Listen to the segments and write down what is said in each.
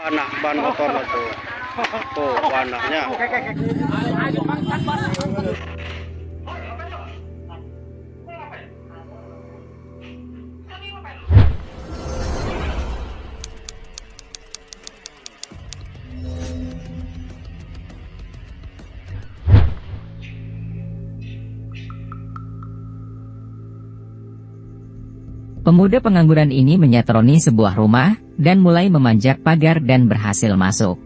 Anak ban motor tuh. Tuh warnanya. Pemuda pengangguran ini menyatroni sebuah rumah, dan mulai memanjat pagar dan berhasil masuk.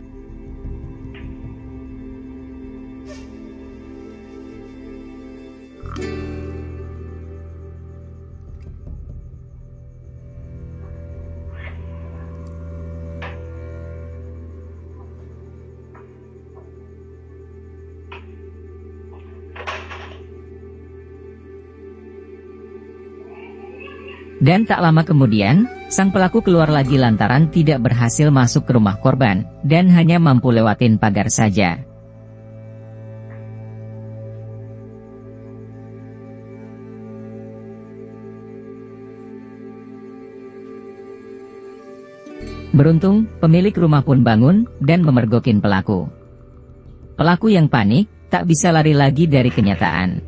Dan tak lama kemudian, sang pelaku keluar lagi lantaran tidak berhasil masuk ke rumah korban, dan hanya mampu lewatin pagar saja. Beruntung, pemilik rumah pun bangun, dan memergokin pelaku. Pelaku yang panik, tak bisa lari lagi dari kenyataan.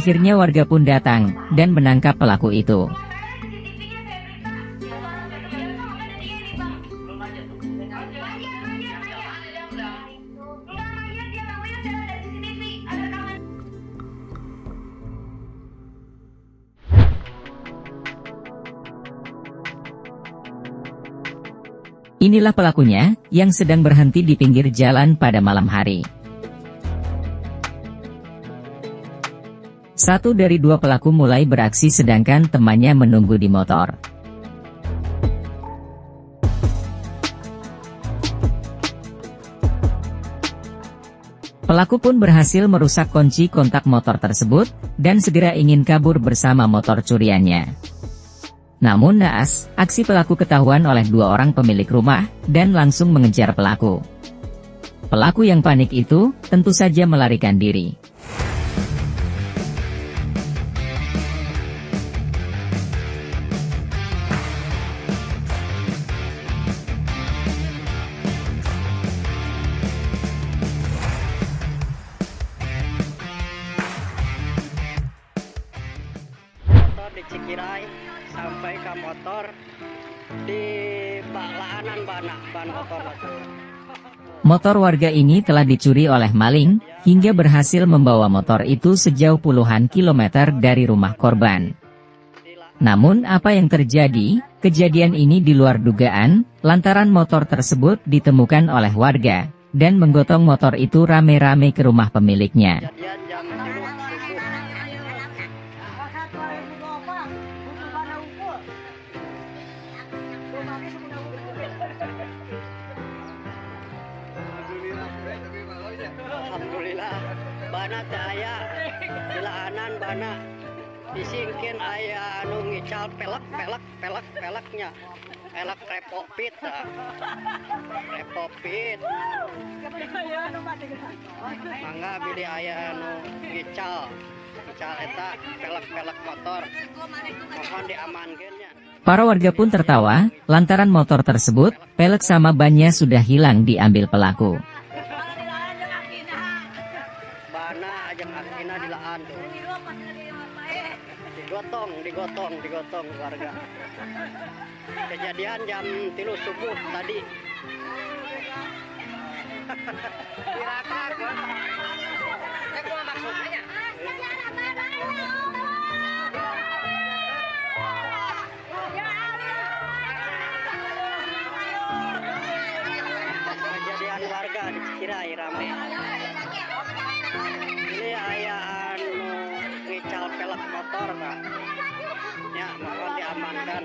Akhirnya warga pun datang, dan menangkap pelaku itu. Inilah pelakunya, yang sedang berhenti di pinggir jalan pada malam hari. Satu dari dua pelaku mulai beraksi sedangkan temannya menunggu di motor. Pelaku pun berhasil merusak kunci kontak motor tersebut, dan segera ingin kabur bersama motor curiannya. Namun naas, aksi pelaku ketahuan oleh dua orang pemilik rumah, dan langsung mengejar pelaku. Pelaku yang panik itu, tentu saja melarikan diri. Motor warga ini telah dicuri oleh maling, hingga berhasil membawa motor itu sejauh puluhan kilometer dari rumah korban. Namun apa yang terjadi, kejadian ini di luar dugaan, lantaran motor tersebut ditemukan oleh warga, dan menggotong motor itu rame-rame ke rumah pemiliknya. Alhamdulillah. Bana daya dilaanan bana. Disingkin aya anu ngical pelak pelak pelak pelaknya pelak repopit ah. repopit mangga bili aya anu ngical. Ngical eta pelak pelak motor. Mohon diamankan ya Para warga pun tertawa, lantaran motor tersebut, pelek sama bannya sudah hilang diambil pelaku. Bana ajak akina dilaan tuh. Digotong digotong digotong warga. Kejadian jam tilu subuh tadi. Kejadian warga di Cikirai rame motor kak ya mohon diamankan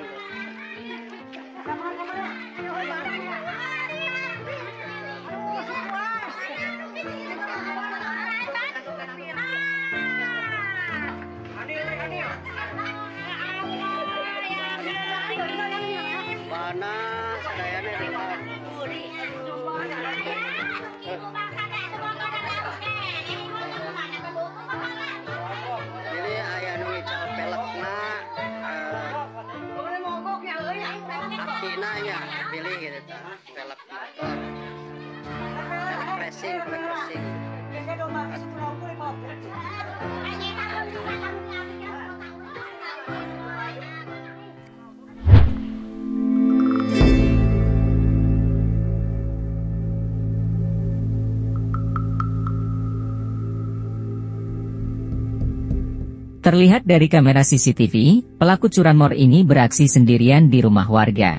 Terlihat dari kamera CCTV, pelaku curanmor ini beraksi sendirian di rumah warga.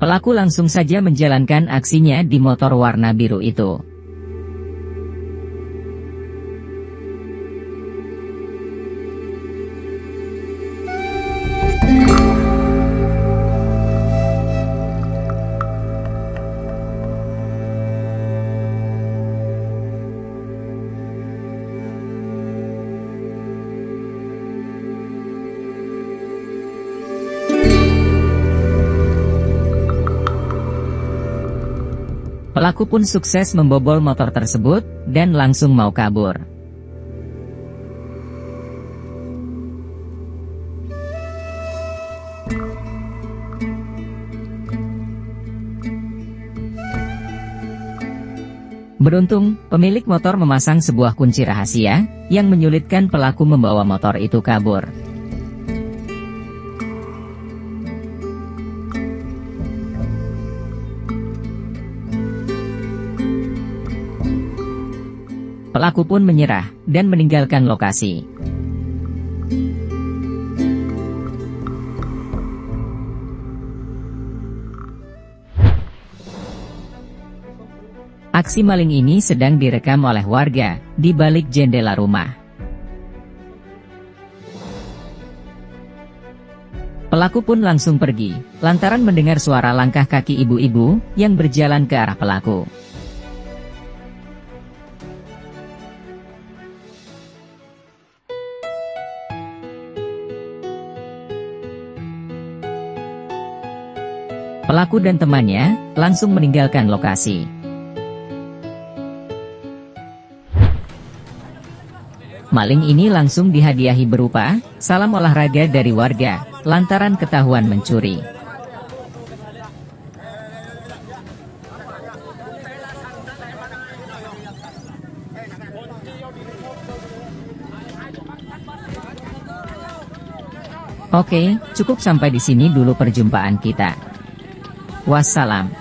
Pelaku langsung saja menjalankan aksinya di motor warna biru itu. Pelaku pun sukses membobol motor tersebut, dan langsung mau kabur. Beruntung, pemilik motor memasang sebuah kunci rahasia, yang menyulitkan pelaku membawa motor itu kabur. Pelaku pun menyerah, dan meninggalkan lokasi. Aksi maling ini sedang direkam oleh warga, di balik jendela rumah. Pelaku pun langsung pergi, lantaran mendengar suara langkah kaki ibu-ibu, yang berjalan ke arah pelaku. Pelaku dan temannya langsung meninggalkan lokasi. Maling ini langsung dihadiahi berupa salam olahraga dari warga lantaran ketahuan mencuri. Oke, cukup sampai di sini dulu perjumpaan kita. Wassalam.